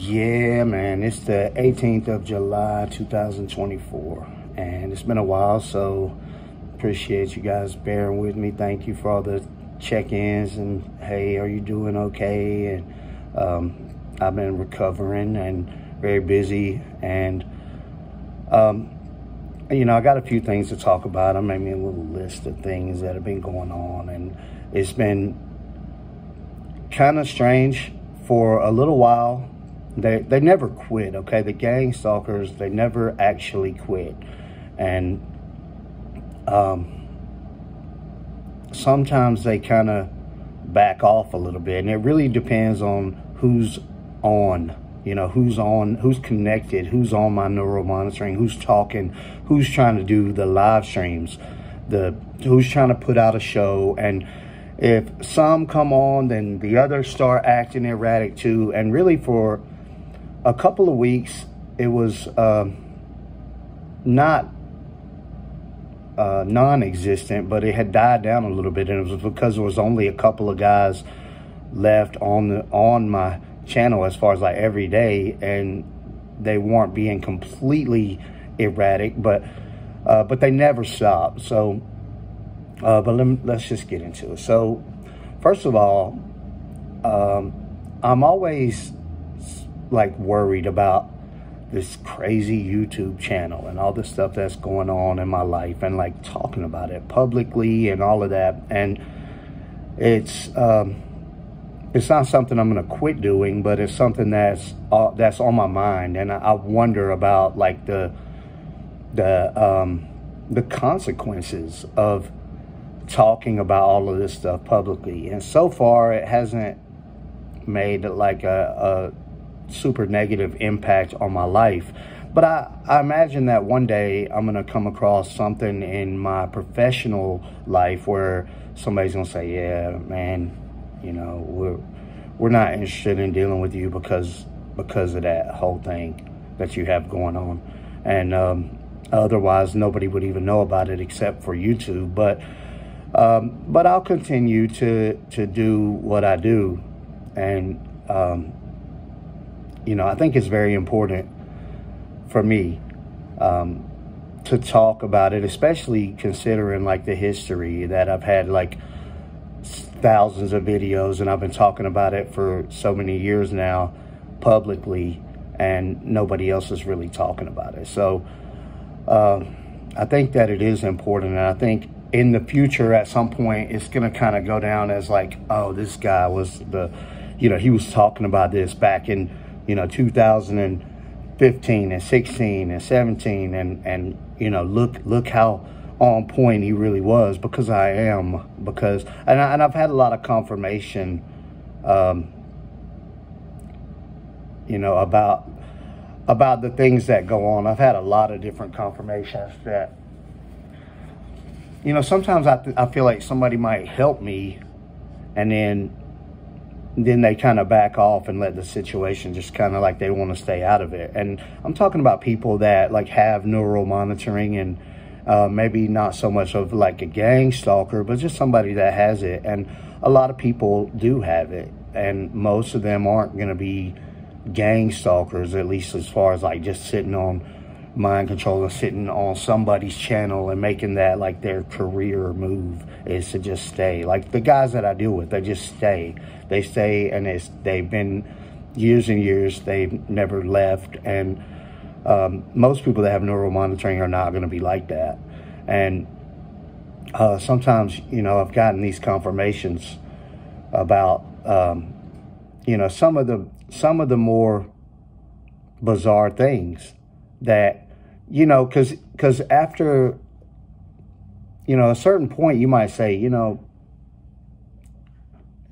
Yeah, man, it's the 18th of July, 2024, and it's been a while, so appreciate you guys bearing with me. Thank you for all the check-ins and hey, are you doing okay? And um, I've been recovering and very busy, and um, you know, I got a few things to talk about. I made me a little list of things that have been going on, and it's been kind of strange for a little while. They they never quit. Okay, the gang stalkers they never actually quit, and um, sometimes they kind of back off a little bit, and it really depends on who's on you know who's on who's connected who's on my neural monitoring who's talking who's trying to do the live streams the who's trying to put out a show and if some come on then the others start acting erratic too and really for a couple of weeks it was uh, not uh, non-existent but it had died down a little bit and it was because there was only a couple of guys left on the on my channel as far as like every day and they weren't being completely erratic but uh, but they never stopped. So uh, but let let's just get into it. So first of all um, i'm always like worried about this crazy youtube channel and all the stuff that's going on in my life and like talking about it publicly and all of that and it's um, it's not something I'm going to quit doing, but it's something that's uh, that's on my mind, and I, I, wonder about like the the um, the consequences of talking about all of this stuff publicly. And so far, it hasn't made like a, a super negative impact on my life. But I, I imagine that one day I'm going to come across something in my professional life where somebody's going to say, yeah, man, you know, we're we're not interested in dealing with you because because of that whole thing that you have going on, and um, otherwise nobody would even know about it except for YouTube. But um, but I'll continue to to do what I do, and um, you know I think it's very important for me um, to talk about it, especially considering like the history that I've had like thousands of videos and I've been talking about it for so many years now publicly and nobody else is really talking about it. So uh, I think that it is important and I think in the future at some point it's going to kind of go down as like, oh, this guy was the, you know, he was talking about this back in, you know, 2015 and 16 and 17 and, and, you know, look, look how, on point he really was because I am because and, I, and I've had a lot of confirmation um, you know about about the things that go on. I've had a lot of different confirmations that you know sometimes I, I feel like somebody might help me and then then they kind of back off and let the situation just kind of like they want to stay out of it and I'm talking about people that like have neural monitoring and uh, maybe not so much of like a gang stalker, but just somebody that has it. And a lot of people do have it, and most of them aren't going to be gang stalkers, at least as far as like just sitting on mind control and sitting on somebody's channel and making that like their career move is to just stay. Like the guys that I deal with, they just stay. They stay and they've been years and years. They've never left and um, most people that have neural monitoring are not going to be like that. And uh, sometimes, you know, I've gotten these confirmations about, um, you know, some of the some of the more bizarre things that, you know, because because after, you know, a certain point, you might say, you know,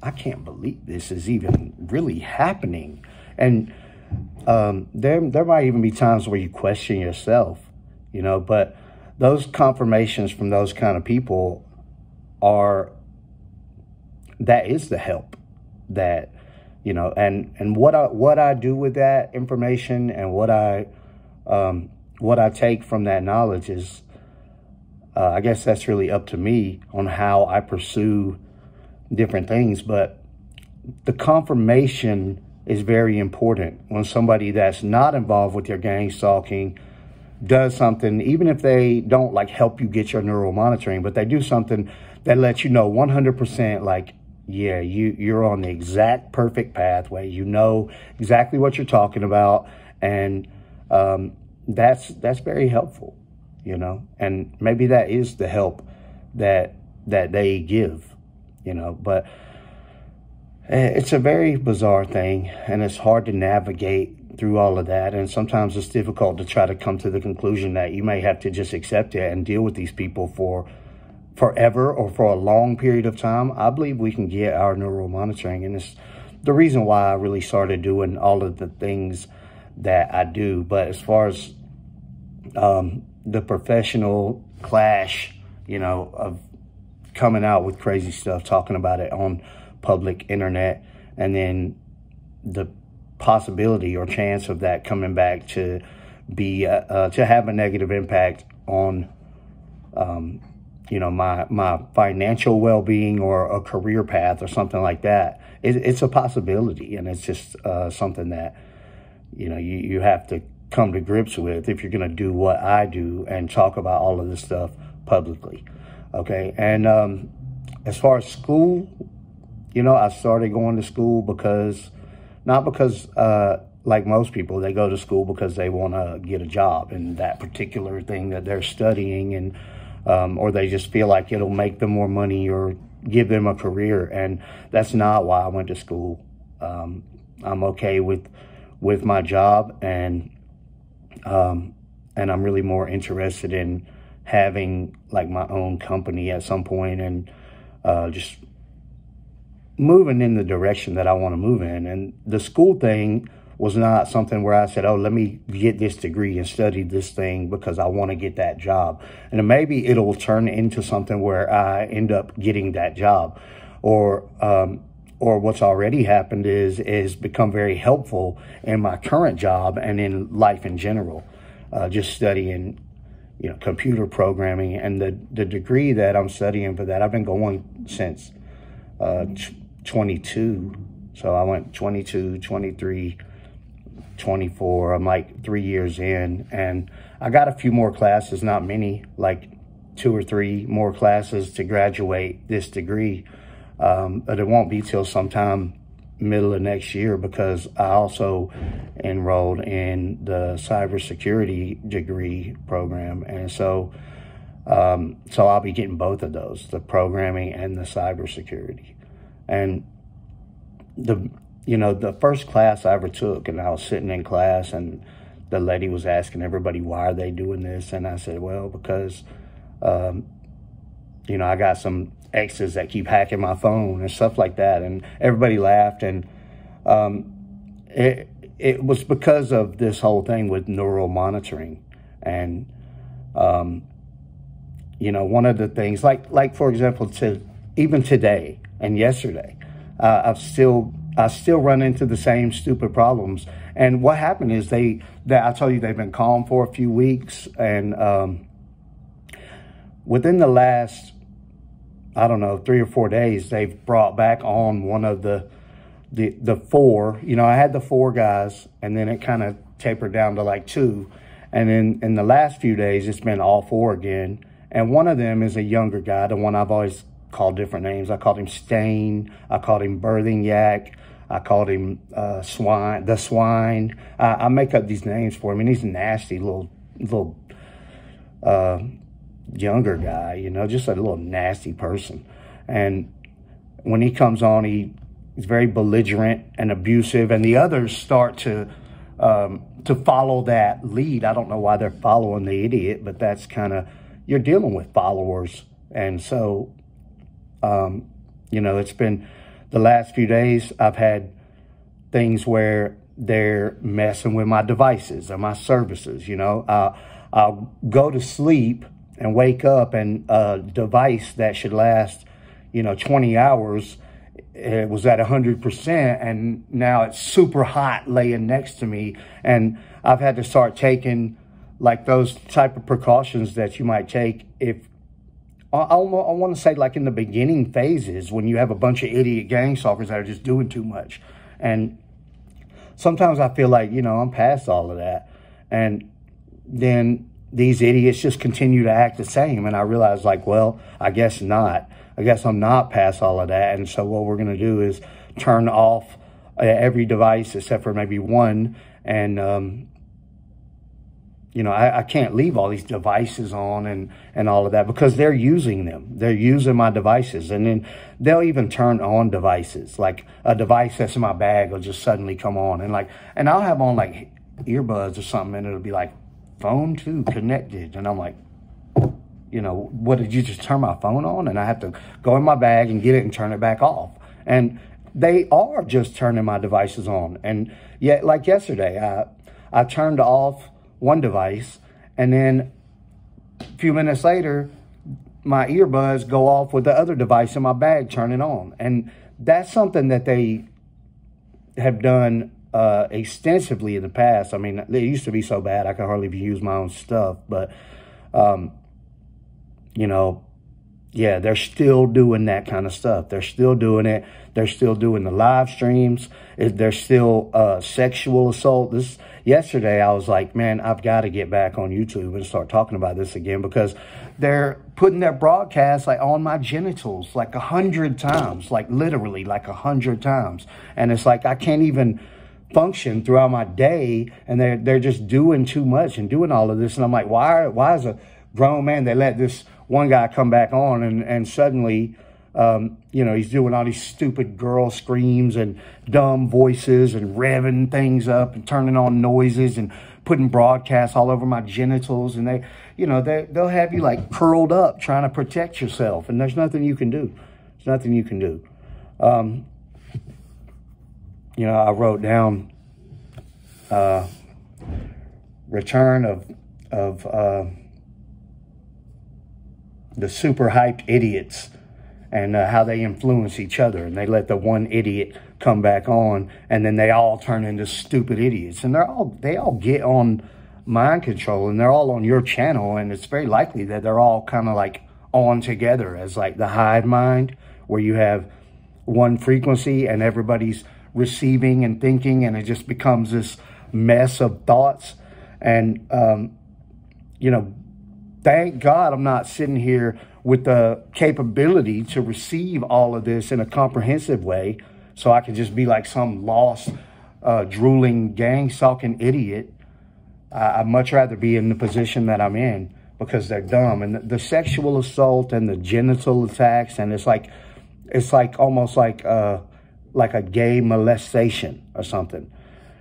I can't believe this is even really happening, and um, there there might even be times where you question yourself, you know. But those confirmations from those kind of people are that is the help that you know and and what I what I do with that information and what I um, what I take from that knowledge is uh, I guess that's really up to me on how I pursue different things but the confirmation is very important. When somebody that's not involved with your gang stalking does something, even if they don't like help you get your neural monitoring, but they do something that lets you know 100% like, yeah, you, you're on the exact perfect pathway. You know exactly what you're talking about. And um, that's, that's very helpful, you know, and maybe that is the help that, that they give, you know, but it's a very bizarre thing and it's hard to navigate through all of that. And sometimes it's difficult to try to come to the conclusion that you may have to just accept it and deal with these people for forever or for a long period of time. I believe we can get our neural monitoring. And it's the reason why I really started doing all of the things that I do. But as far as um, the professional clash, you know, of coming out with crazy stuff, talking about it on public internet, and then the possibility or chance of that coming back to be uh, uh, to have a negative impact on um, you know my my financial well-being or a career path or something like that. It, it's a possibility and it's just uh, something that you know you, you have to come to grips with if you're going to do what I do and talk about all of this stuff publicly okay and um, as far as school you know I started going to school because not because, uh, like most people, they go to school because they want to get a job in that particular thing that they're studying, and um, or they just feel like it'll make them more money or give them a career. And that's not why I went to school. Um, I'm okay with with my job, and um, and I'm really more interested in having like my own company at some point and uh, just moving in the direction that I want to move in. And the school thing was not something where I said, oh, let me get this degree and study this thing because I want to get that job. And maybe it'll turn into something where I end up getting that job. Or, um, or what's already happened is, is become very helpful in my current job and in life in general. Uh, just studying, you know, computer programming and the, the degree that I'm studying for that, I've been going since, uh, 22. So I went 22, 23, 24. I'm like three years in. And I got a few more classes, not many, like two or three more classes to graduate this degree. Um, but it won't be till sometime middle of next year because I also enrolled in the cybersecurity degree program. And so, um, so I'll be getting both of those, the programming and the cybersecurity. And the, you know, the first class I ever took, and I was sitting in class, and the lady was asking everybody, why are they doing this? And I said, well, because, um, you know, I got some exes that keep hacking my phone and stuff like that. And everybody laughed. And um, it, it was because of this whole thing with neural monitoring. And, um, you know, one of the things, like, like for example, to even today, and yesterday. Uh, I've still I still run into the same stupid problems. And what happened is they that I told you they've been calm for a few weeks, and um, within the last I don't know three or four days, they've brought back on one of the the the four. You know, I had the four guys, and then it kind of tapered down to like two. And then in the last few days, it's been all four again. And one of them is a younger guy, the one I've always called different names. I called him Stain. I called him Birthing Yak. I called him uh, Swine, the Swine. I, I, make up these names for him, and he's nasty little, little uh, younger guy, you know, just a little nasty person. And when he comes on, he, he's very belligerent and abusive, and the others start to um, to follow that lead. I don't know why they're following the idiot, but that's kind of you're dealing with followers, and so um, you know, it's been the last few days I've had things where they're messing with my devices or my services, you know. Uh, I'll go to sleep and wake up and a device that should last, you know, 20 hours, it was at 100% and now it's super hot laying next to me. And I've had to start taking like those type of precautions that you might take if I, I, I want to say like in the beginning phases when you have a bunch of idiot gang stalkers that are just doing too much. And sometimes I feel like, you know, I'm past all of that. And then these idiots just continue to act the same. And I realize, like, well, I guess not. I guess I'm not past all of that. And so what we're going to do is turn off uh, every device except for maybe one. And, um, you know, I, I, can't leave all these devices on and, and all of that because they're using them. They're using my devices. And then they'll even turn on devices. Like a device that's in my bag will just suddenly come on. And like, and I'll have on like earbuds or something and it'll be like, phone too connected. And I'm like, you know, what did you just turn my phone on? And I have to go in my bag and get it and turn it back off. And they are just turning my devices on. And yet, like yesterday, I, I turned off one device and then a few minutes later, my earbuds go off with the other device in my bag turning on. And that's something that they have done uh, extensively in the past. I mean, it used to be so bad I could hardly even use my own stuff. But, um, you know, yeah, they're still doing that kind of stuff. They're still doing it. They're still doing the live streams. They're still uh, sexual assault. This yesterday, I was like, man, I've got to get back on YouTube and start talking about this again because they're putting their broadcast like on my genitals like a hundred times, like literally like a hundred times, and it's like I can't even function throughout my day and they're they're just doing too much and doing all of this. And I'm like why why is a grown man they let this one guy come back on and and suddenly um, you know he's doing all these stupid girl screams and dumb voices and revving things up and turning on noises and putting broadcasts all over my genitals. And they you know they they'll have you like curled up trying to protect yourself. And there's nothing you can do. There's nothing you can do. Um, you know, I wrote down uh, return of of uh, the super hyped idiots and uh, how they influence each other, and they let the one idiot come back on, and then they all turn into stupid idiots, and they're all they all get on mind control, and they're all on your channel, and it's very likely that they're all kind of like on together as like the hive mind, where you have one frequency and everybody's receiving and thinking, and it just becomes this mess of thoughts. And, um, you know, thank God I'm not sitting here with the capability to receive all of this in a comprehensive way so I can just be like some lost, uh, drooling, gang stalking idiot. I, would much rather be in the position that I'm in because they're dumb. And the, the, sexual assault and the genital attacks, and it's like, it's like almost like, uh, like a gay molestation or something.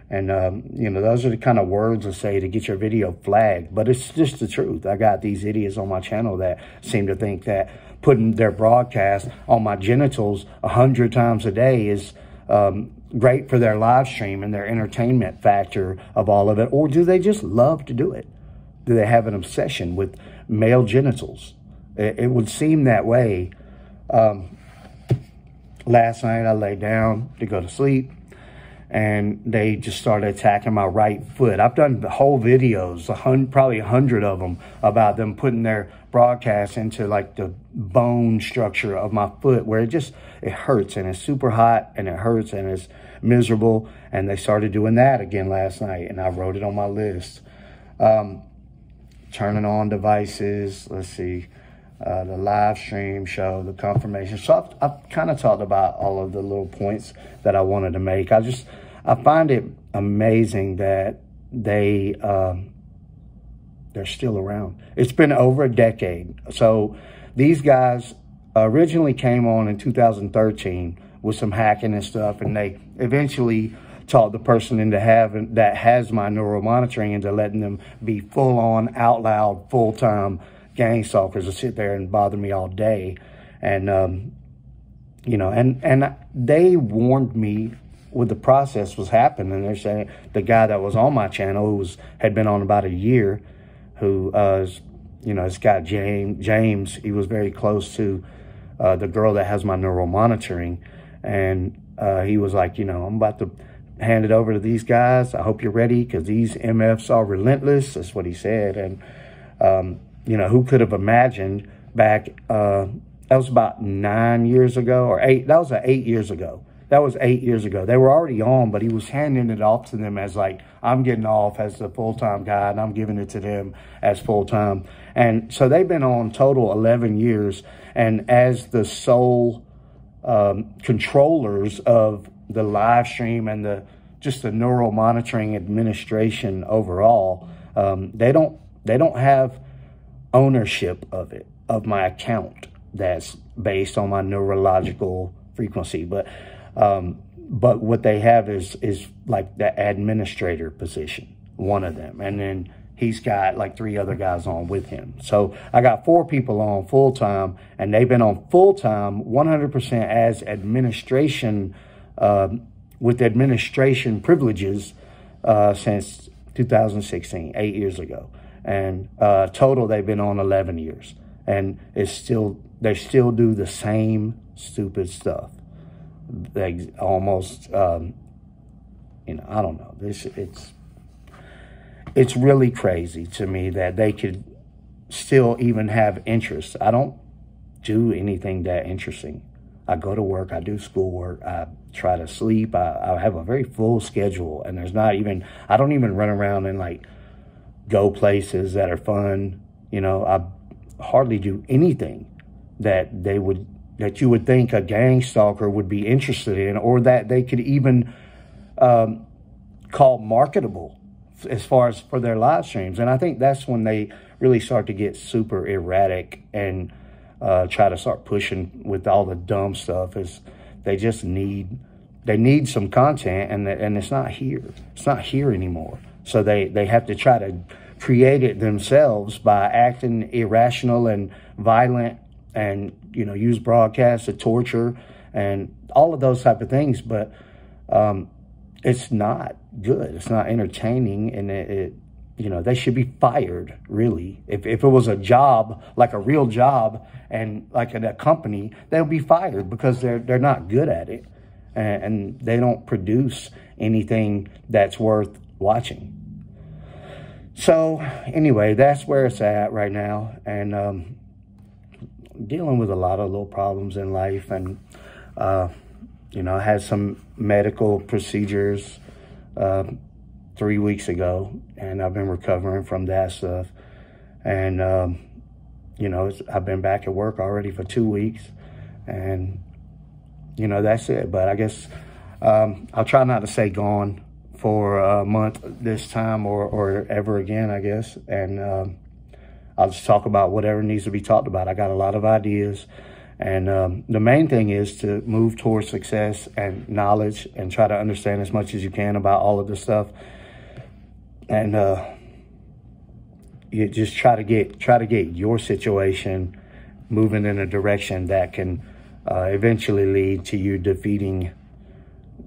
And, um, you know, those are the kind of words to say to get your video flagged. But it's just the truth. I got these idiots on my channel that seem to think that putting their broadcast on my genitals a hundred times a day is um, great for their live stream and their entertainment factor of all of it. Or do they just love to do it? Do they have an obsession with male genitals? It, it would seem that way. Um, last night I lay down to go to sleep and they just started attacking my right foot. I've done whole videos, a hundred, probably a hundred of them, about them putting their broadcast into like the bone structure of my foot where it just, it hurts and it's super hot and it hurts and it's miserable. And they started doing that again last night and I wrote it on my list. Um, turning on devices, let's see, uh, the live stream show, the confirmation. So I've, I've kind of talked about all of the little points that I wanted to make. I just, I find it amazing that they, um, they're still around. It's been over a decade. So these guys originally came on in 2013 with some hacking and stuff, and they eventually taught the person into having that has my neural monitoring into letting them be full on, out loud, full time gang stalkers will sit there and bother me all day. And, um, you know, and, and they warned me what the process was happening. They're saying the guy that was on my channel, who was, had been on about a year, who, uh, you know, this guy James, James, he was very close to uh, the girl that has my neural monitoring. And uh, he was like, you know, I'm about to hand it over to these guys. I hope you're ready because these MFs are relentless. That's what he said. And, um, you know, who could have imagined back, uh, that was about nine years ago or eight, that was eight years ago. that was eight years ago. They were already on, but he was handing it off to them as like, I'm getting off as the full-time guy and I'm giving it to them as full-time. And so they've been on total 11 years. And as the sole um, controllers of the live stream and the just the neural monitoring administration overall, um, they don't they don't have ownership of it of my account that's based on my neurological frequency. But um, but what they have is is like the administrator position, one of them, and then he's got like three other guys on with him. So I got four people on full time, and they've been on full time 100% as administration um, with administration privileges uh, since 2016, eight years ago. And uh, total, they've been on 11 years. And it's still, they still do the same stupid stuff. They almost, um, you know, I don't know. This, it's, it's really crazy to me that they could still even have interest. I don't do anything that interesting. I go to work, I do schoolwork, I try to sleep. I, I, have a very full schedule, and there's not even, I don't even run around and like go places that are fun. You know, I hardly do anything that they would, that you would think a gang stalker would be interested in or that they could even um, call marketable as far as for their live streams. And I think that's when they really start to get super erratic and uh, try to start pushing with all the dumb stuff is they just need they need some content and and it's not here. It's not here anymore. So they they have to try to create it themselves by acting irrational and violent and you know use broadcasts to torture and all of those type of things. But um, it's not good. It's not entertaining, and it, it you know, they should be fired, really. If, if it was a job, like a real job, and like a, a company, they'll be fired because they're, they're not good at it. And, and they don't produce anything that's worth watching. So, anyway, that's where it's at right now. And um, dealing with a lot of little problems in life. And, uh, you know, I had some medical procedures. Uh, three weeks ago, and I've been recovering from that stuff. And, um, you know, I've been back at work already for two weeks, and, you know, that's it. But I guess um, I'll try not to say gone for a month this time or, or ever again, I guess. And um, I'll just talk about whatever needs to be talked about. I got a lot of ideas. And um, the main thing is to move towards success and knowledge and try to understand as much as you can about all of this stuff and uh, you just try to get try to get your situation moving in a direction that can uh, eventually lead to you defeating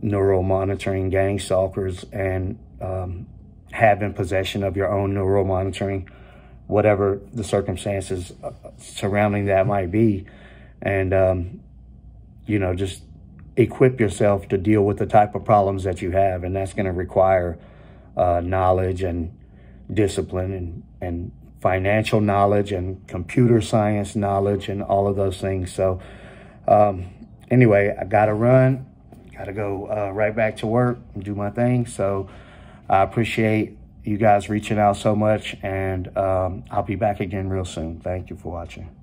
neural monitoring gang stalkers and um, having possession of your own neural monitoring, whatever the circumstances uh, surrounding that might be, and um, you know just equip yourself to deal with the type of problems that you have, and that's going to require uh, knowledge and discipline and, and financial knowledge and computer science knowledge and all of those things. So um, anyway, I got to run. Got to go uh, right back to work and do my thing. So I appreciate you guys reaching out so much. And um, I'll be back again real soon. Thank you for watching.